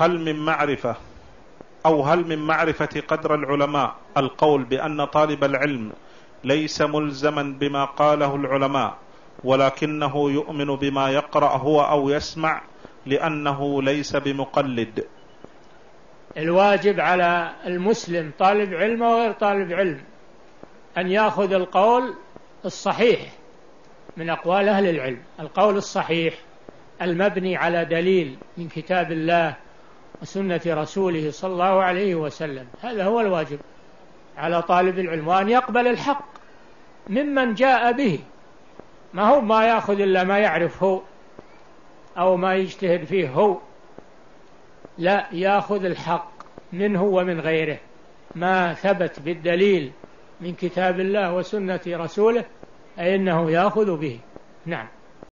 هل من معرفة أو هل من معرفة قدر العلماء القول بأن طالب العلم ليس ملزما بما قاله العلماء ولكنه يؤمن بما يقرأ هو أو يسمع لأنه ليس بمقلد؟ الواجب على المسلم طالب علم وغير طالب علم أن يأخذ القول الصحيح من أقوال أهل العلم. القول الصحيح المبني على دليل من كتاب الله وسنة رسوله صلى الله عليه وسلم. هذا هو الواجب على طالب العلم وأن يقبل الحق ممن جاء به. ما هو ما يأخذ إلا ما يعرف هو أو ما يجتهد فيه هو. لا يأخذ الحق منه ومن غيره. ما ثبت بالدليل من كتاب الله وسنة رسوله أي أنه يأخذ به. نعم.